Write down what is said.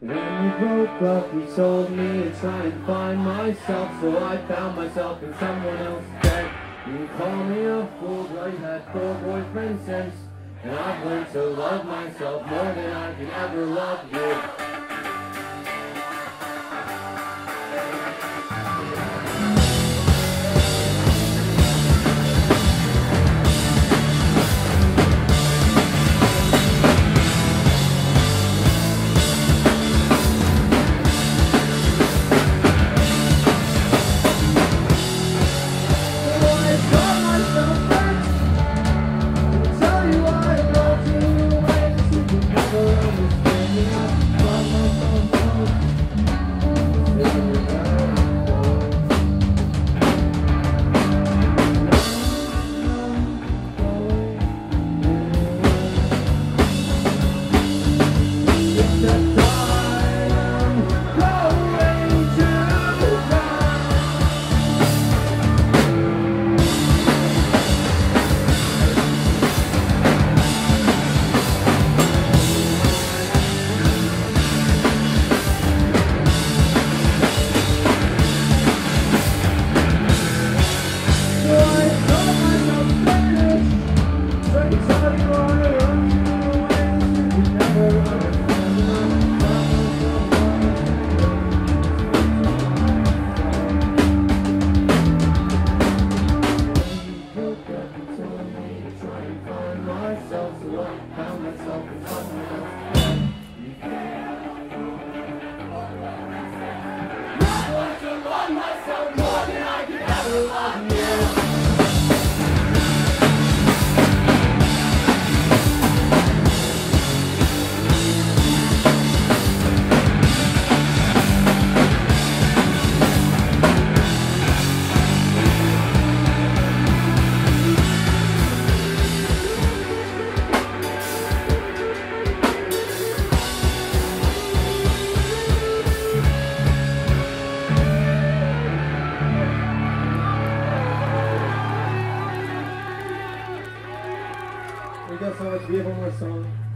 When we broke up, you told me to try and find myself, so I found myself in someone else's bed. You call me a fool, but I've had four boyfriends since, and I've learned to love myself more than I can ever love you. We got so much.